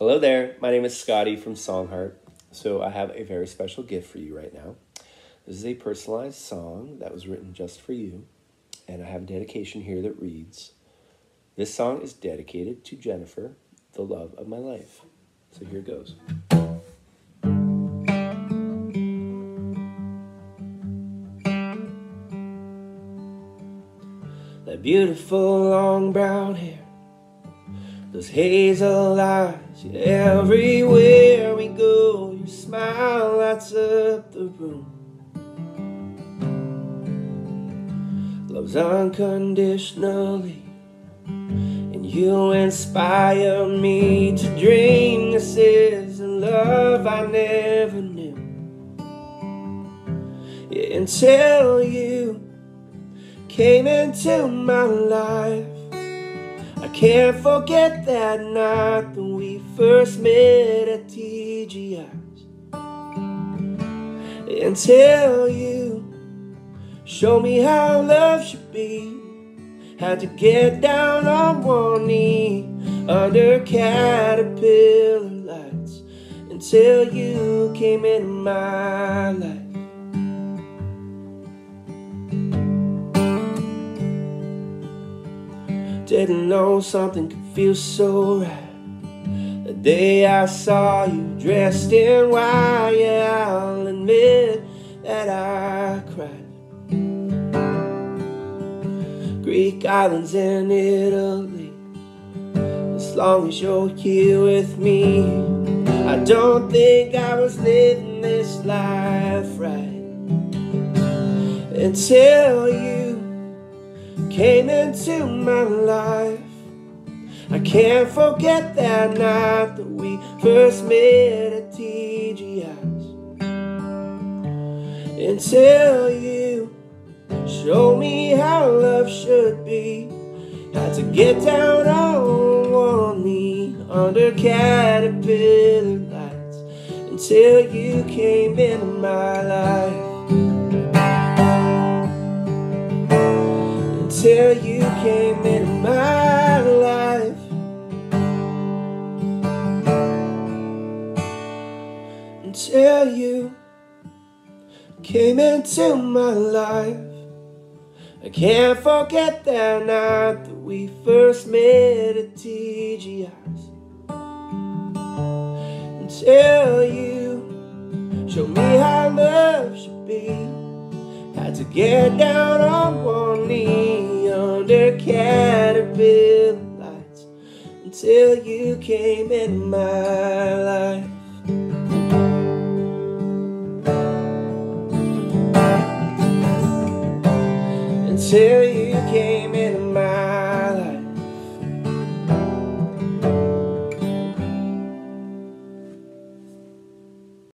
Hello there, my name is Scotty from Songheart. So, I have a very special gift for you right now. This is a personalized song that was written just for you, and I have a dedication here that reads This song is dedicated to Jennifer, the love of my life. So, here goes. That beautiful long brown hair those hazel eyes, everywhere we go, your smile lights up the room. Love's unconditionally, and you inspire me to dream. This is a love I never knew. Yeah, until you came into my life. Can't forget that night when we first met at TGI's Until you show me how love should be. Had to get down on one knee Under caterpillar lights. Until you came into my life Didn't know something could feel so right. The day I saw you dressed in white, yeah, I'll admit that I cried. Greek islands in Italy. As long as you're here with me, I don't think I was living this life right until you came into my life. I can't forget that night that we first met at TGI's. Until you show me how love should be. Had to get down on one knee under caterpillar lights until you came into my life. Until you came into my life. Until you came into my life. I can't forget that night that we first met at TGI's Until you showed me how love should be. Had to get down on one lights until you came in my life. Until you came in my